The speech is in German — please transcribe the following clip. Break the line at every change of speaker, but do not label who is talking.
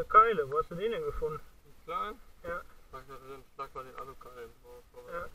Schale. Wo hast du den denn gefunden?
Klein?
Ja.
Schlag mal den Alukeil drauf.
Ja.